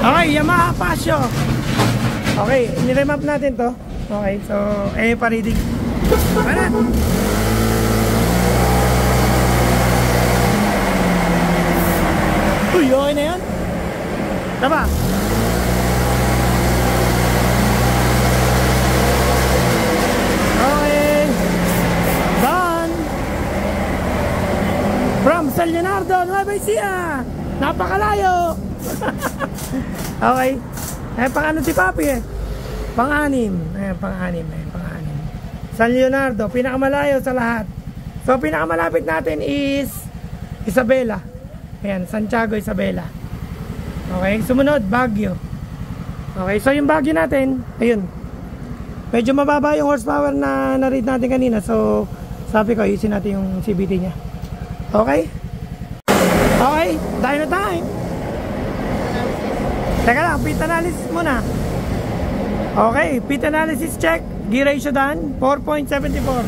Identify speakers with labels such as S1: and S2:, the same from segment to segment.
S1: Okay, Yamaha Pasio. Okay, niremap natin to. Okay, so, eh, pa-reading. Para! Uy, okay na yan? Tama? Okay. Done. From San Leonardo, Nueva Ecija. Napakalayo. okay. Eh, pang ano si Papi eh? Pang-anim. Eh, pang-anim. Eh, pang-anim. San Leonardo, pinakamalayo sa lahat. So, pinakamalapit natin is Isabela. Ayan, Santiago, Isabela. Okay, sumunod, Baguio. Okay, so yung Baguio natin, ayun. Medyo mababa yung horsepower na na-read natin kanina. So, sabi ko, ayusin natin yung CBT niya. Okay? Okay, dyno time. Teka lang, pit analysis muna. Okay, pit analysis check. Gear ratio done, 4.74.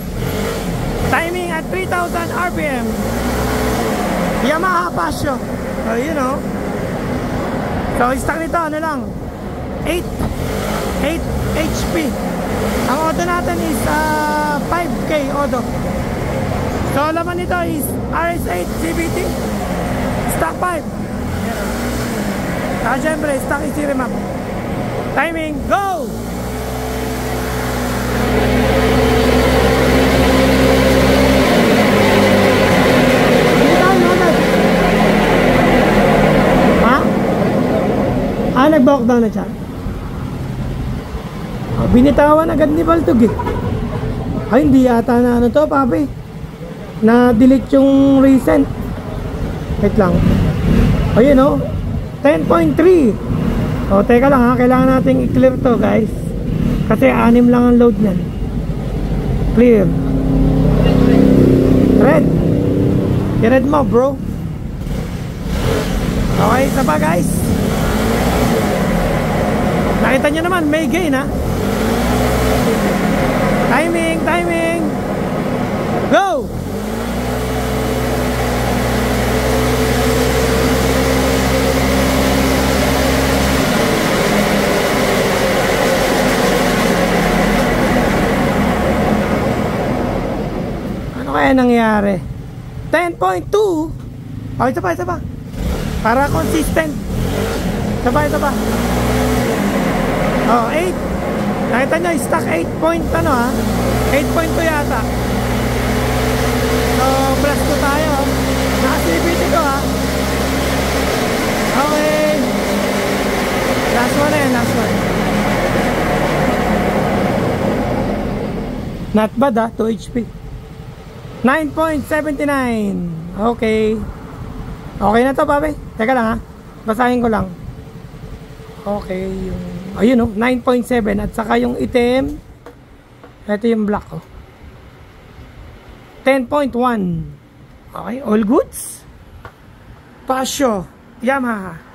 S1: Timing at 3,000 RPM. Yamaha Pasio. Oh, you know. So, stock nito, ano lang? 8. 8 HP. Ang auto natin is uh, 5K auto. So, laman nito is RS8 CVT. Stock 5. Ah, syempre, stock is zero map. Timing, go! Ha? Ah, nag-walk down na siya. Ah, binitawan agad ni Baltog eh. Ay, hindi yata na ano to, papi. Na-delete yung recent. Wait lang. Ayun oh. 10.3. O, teka lang ha. Kailangan nating i-clear to, guys. Kasi anim lang ang load niyan. Clear. Red. I-red mo, bro. Okay, isa pa, guys. Nakita nyo naman, may gain ha. Timing, timing. Go! Ano kaya nangyari? 10.2 Oh, isa pa, isa pa. Para consistent. Isa pa, isa pa. Oh, 8 Nakita nyo, stock 8 point ano ha? 8.2 yata. So, plus 2 tayo. Naka-CBT ko ha? Okay. Last one na yan, last one. Not bad ha, 2 HP 9.79 Okay. Okay na to papi. Teka lang ha. Basahin ko lang. Okay yung Ayun oh 9.7 At saka yung itim Ito yung black oh. 10.1 Okay all goods? Pasyo. Yamaha